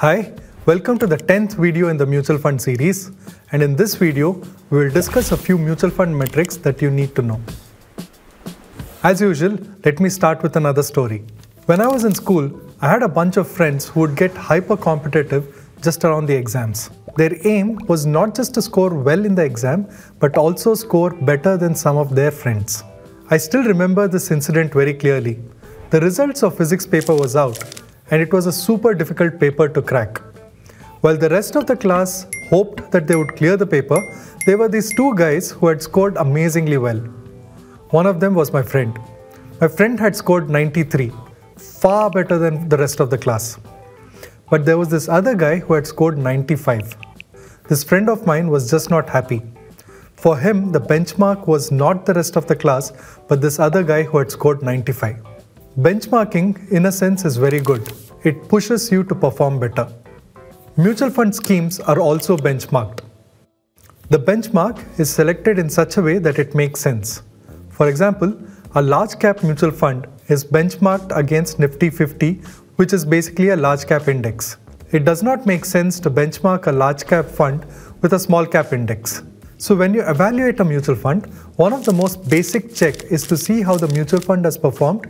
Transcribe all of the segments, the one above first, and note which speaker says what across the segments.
Speaker 1: Hi, welcome to the 10th video in the mutual fund series. And in this video, we will discuss a few mutual fund metrics that you need to know. As usual, let me start with another story. When I was in school, I had a bunch of friends who would get hyper competitive just around the exams. Their aim was not just to score well in the exam, but also score better than some of their friends. I still remember this incident very clearly. The results of physics paper was out, and it was a super difficult paper to crack. While the rest of the class hoped that they would clear the paper, there were these two guys who had scored amazingly well. One of them was my friend. My friend had scored 93, far better than the rest of the class. But there was this other guy who had scored 95. This friend of mine was just not happy. For him, the benchmark was not the rest of the class, but this other guy who had scored 95. Benchmarking, in a sense, is very good. It pushes you to perform better. Mutual fund schemes are also benchmarked. The benchmark is selected in such a way that it makes sense. For example, a large cap mutual fund is benchmarked against Nifty 50 which is basically a large cap index. It does not make sense to benchmark a large cap fund with a small cap index. So when you evaluate a mutual fund, one of the most basic check is to see how the mutual fund has performed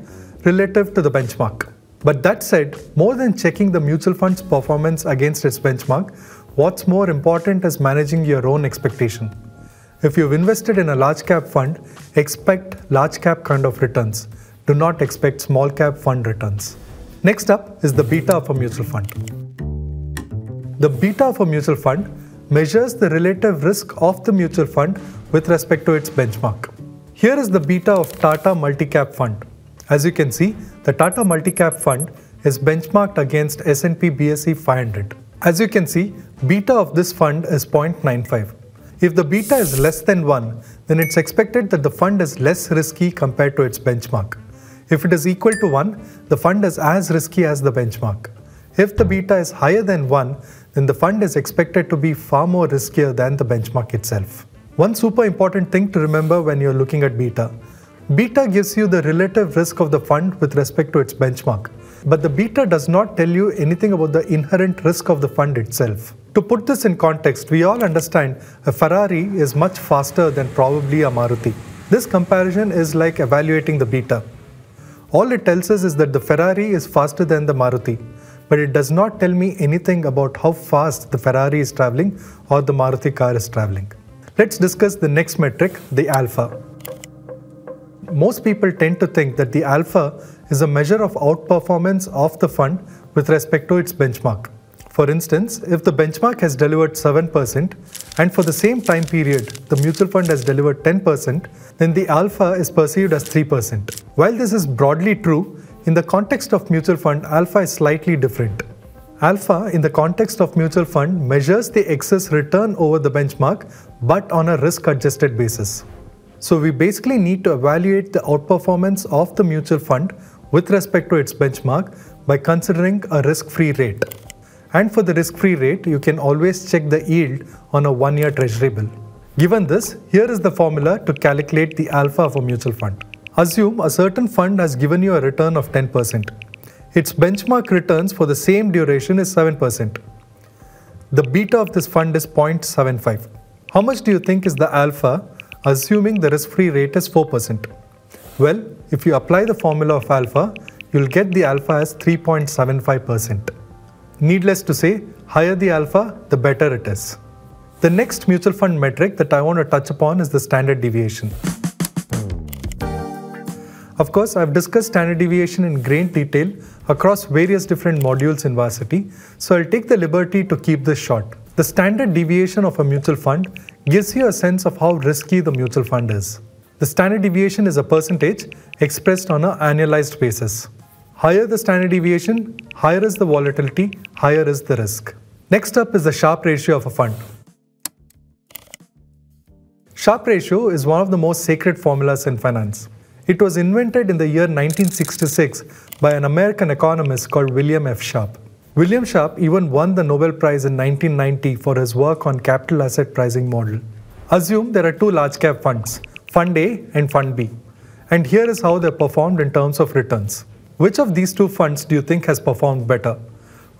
Speaker 1: relative to the benchmark. But that said, more than checking the mutual fund's performance against its benchmark, what's more important is managing your own expectation. If you've invested in a large cap fund, expect large cap kind of returns. Do not expect small cap fund returns. Next up is the beta of a mutual fund. The beta of a mutual fund measures the relative risk of the mutual fund with respect to its benchmark. Here is the beta of Tata Multicap Fund. As you can see, the Tata Multicap Fund is benchmarked against S&P BSE 500. As you can see, beta of this fund is 0.95. If the beta is less than 1, then it's expected that the fund is less risky compared to its benchmark. If it is equal to 1, the fund is as risky as the benchmark. If the beta is higher than 1, then the fund is expected to be far more riskier than the benchmark itself. One super important thing to remember when you're looking at beta. Beta gives you the relative risk of the fund with respect to its benchmark. But the beta does not tell you anything about the inherent risk of the fund itself. To put this in context, we all understand a Ferrari is much faster than probably a Maruti. This comparison is like evaluating the beta. All it tells us is that the Ferrari is faster than the Maruti, but it does not tell me anything about how fast the Ferrari is traveling or the Maruti car is traveling. Let's discuss the next metric, the alpha. Most people tend to think that the alpha is a measure of outperformance of the fund with respect to its benchmark. For instance, if the benchmark has delivered 7% and for the same time period the mutual fund has delivered 10%, then the alpha is perceived as 3%. While this is broadly true, in the context of mutual fund, alpha is slightly different. Alpha in the context of mutual fund measures the excess return over the benchmark but on a risk adjusted basis. So we basically need to evaluate the outperformance of the mutual fund with respect to its benchmark by considering a risk-free rate. And for the risk-free rate, you can always check the yield on a one-year treasury bill. Given this, here is the formula to calculate the alpha of a mutual fund. Assume a certain fund has given you a return of 10%. Its benchmark returns for the same duration is 7%. The beta of this fund is 0.75. How much do you think is the alpha assuming the risk-free rate is 4%? Well, if you apply the formula of alpha, you'll get the alpha as 3.75%. Needless to say, higher the alpha, the better it is. The next mutual fund metric that I want to touch upon is the standard deviation. Of course, I've discussed standard deviation in great detail across various different modules in Varsity, so I'll take the liberty to keep this short. The standard deviation of a mutual fund gives you a sense of how risky the mutual fund is. The standard deviation is a percentage expressed on an annualized basis. Higher the standard deviation, higher is the volatility, higher is the risk. Next up is the Sharpe ratio of a fund. Sharpe ratio is one of the most sacred formulas in finance. It was invented in the year 1966 by an American economist called William F. Sharpe. William Sharpe even won the Nobel Prize in 1990 for his work on capital asset pricing model. Assume there are two large cap funds, Fund A and Fund B. And here is how they performed in terms of returns. Which of these two funds do you think has performed better?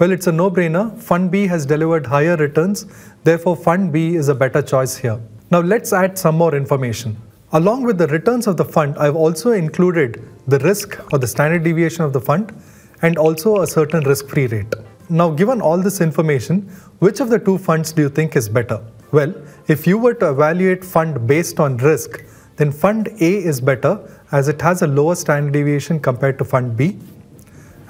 Speaker 1: Well, it's a no-brainer. Fund B has delivered higher returns. Therefore, Fund B is a better choice here. Now let's add some more information. Along with the returns of the fund, I've also included the risk or the standard deviation of the fund and also a certain risk-free rate. Now, given all this information, which of the two funds do you think is better? Well, if you were to evaluate fund based on risk, then fund A is better as it has a lower standard deviation compared to fund B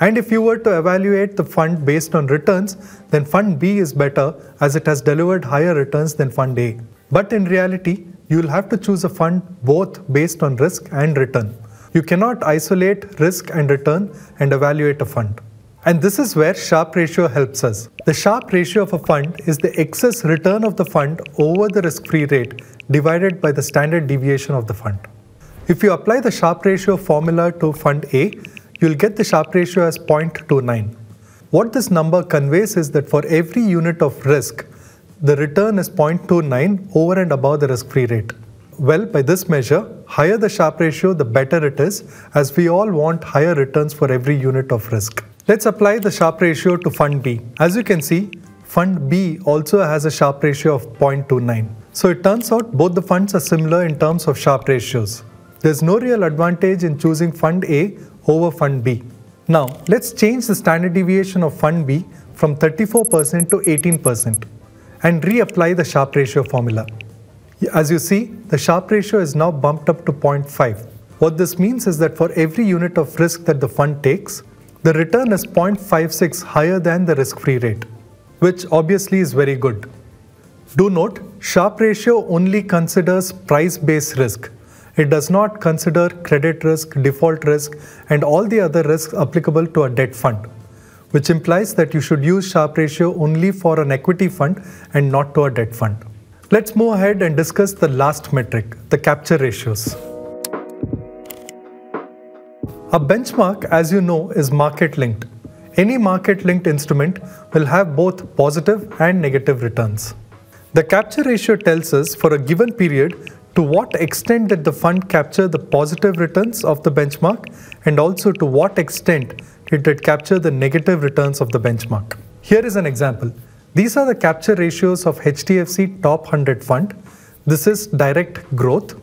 Speaker 1: and if you were to evaluate the fund based on returns, then fund B is better as it has delivered higher returns than fund A. But in reality, you will have to choose a fund both based on risk and return. You cannot isolate risk and return and evaluate a fund. And this is where Sharpe ratio helps us. The Sharpe ratio of a fund is the excess return of the fund over the risk-free rate divided by the standard deviation of the fund. If you apply the Sharpe ratio formula to fund A, you'll get the Sharpe ratio as 0.29. What this number conveys is that for every unit of risk, the return is 0.29 over and above the risk-free rate. Well, by this measure, higher the Sharpe ratio, the better it is, as we all want higher returns for every unit of risk. Let's apply the Sharpe ratio to Fund B. As you can see, Fund B also has a Sharpe ratio of 0.29. So it turns out both the funds are similar in terms of Sharpe ratios. There's no real advantage in choosing Fund A over Fund B. Now, let's change the standard deviation of Fund B from 34% to 18% and reapply the Sharpe ratio formula. As you see, the Sharpe ratio is now bumped up to 0.5. What this means is that for every unit of risk that the fund takes, the return is 0.56 higher than the risk-free rate, which obviously is very good. Do note, Sharpe ratio only considers price-based risk, it does not consider credit risk, default risk, and all the other risks applicable to a debt fund, which implies that you should use Sharpe ratio only for an equity fund and not to a debt fund. Let's move ahead and discuss the last metric, the capture ratios. A benchmark, as you know, is market linked. Any market linked instrument will have both positive and negative returns. The capture ratio tells us for a given period to what extent did the fund capture the positive returns of the benchmark and also to what extent it did capture the negative returns of the benchmark. Here is an example. These are the capture ratios of HDFC Top 100 Fund. This is direct growth.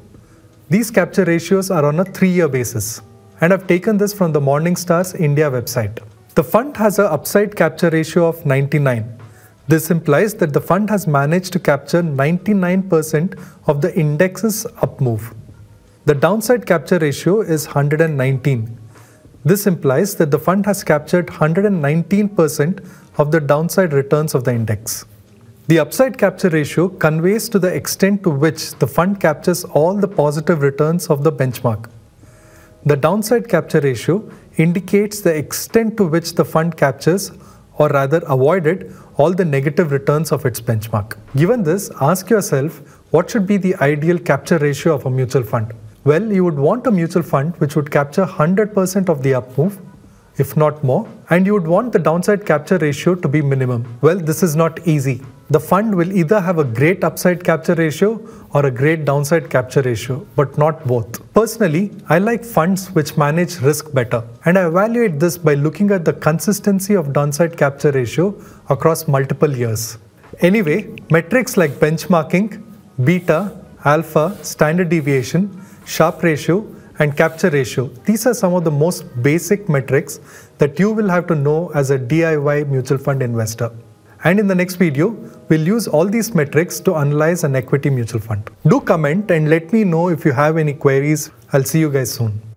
Speaker 1: These capture ratios are on a three-year basis. And I've taken this from the Morningstar's India website. The fund has an upside capture ratio of 99 this implies that the fund has managed to capture 99% of the index's up move. The downside capture ratio is 119. This implies that the fund has captured 119% of the downside returns of the index. The upside capture ratio conveys to the extent to which the fund captures all the positive returns of the benchmark. The downside capture ratio indicates the extent to which the fund captures or rather avoided all the negative returns of its benchmark. Given this, ask yourself what should be the ideal capture ratio of a mutual fund? Well, you would want a mutual fund which would capture 100% of the up move, if not more, and you would want the downside capture ratio to be minimum. Well, this is not easy the fund will either have a great upside capture ratio or a great downside capture ratio, but not both. Personally, I like funds which manage risk better, and I evaluate this by looking at the consistency of downside capture ratio across multiple years. Anyway, metrics like benchmarking, beta, alpha, standard deviation, Sharpe ratio, and capture ratio. These are some of the most basic metrics that you will have to know as a DIY mutual fund investor. And in the next video, we'll use all these metrics to analyze an equity mutual fund. Do comment and let me know if you have any queries. I'll see you guys soon.